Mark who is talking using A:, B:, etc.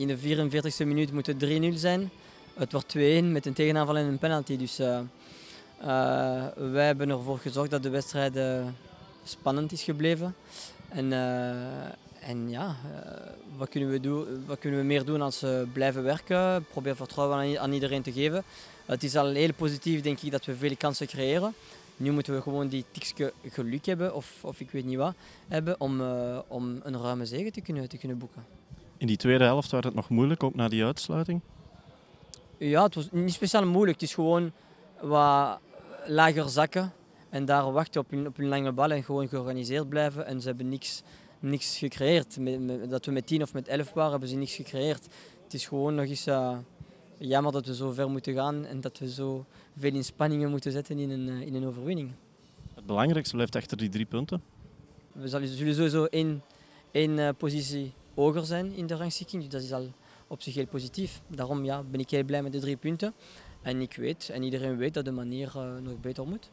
A: in de 44e minuut moet het 3-0 zijn. Het wordt 2-1 met een tegenaanval en een penalty. Dus uh, uh, wij hebben ervoor gezorgd dat de wedstrijd uh, spannend is gebleven. En, en ja, wat, kunnen we doen, wat kunnen we meer doen als we blijven werken? Probeer vertrouwen aan, iedereen te geven. Het is al heel positief denk ik dat we veel kansen creëren. Nu moeten we gewoon die tikje geluk hebben, of, of ik weet niet wat, hebben om, om een ruime zege te kunnen, te kunnen boeken.
B: In die tweede helft werd het nog moeilijk, ook na die uitsluiting?
A: Ja, het was niet speciaal moeilijk. Het is gewoon wat lager zakken en daar wachten op hun, op hun lange bal en gewoon georganiseerd blijven. En ze hebben niks, niks gecreëerd. Met, met, dat we met 10 of met 11 waren, hebben ze niks gecreëerd. Het is gewoon nog eens uh, jammer dat we zo ver moeten gaan en dat we zo veel inspanningen moeten zetten in een, in een overwinning.
B: Het belangrijkste blijft echter die drie punten.
A: We zullen sowieso één, één uh, positie hoger zijn in de rangschikking, dus dat is al op zich heel positief. Daarom ja, ben ik heel blij met de drie punten. En ik weet, en iedereen weet, dat de manier uh, nog beter moet.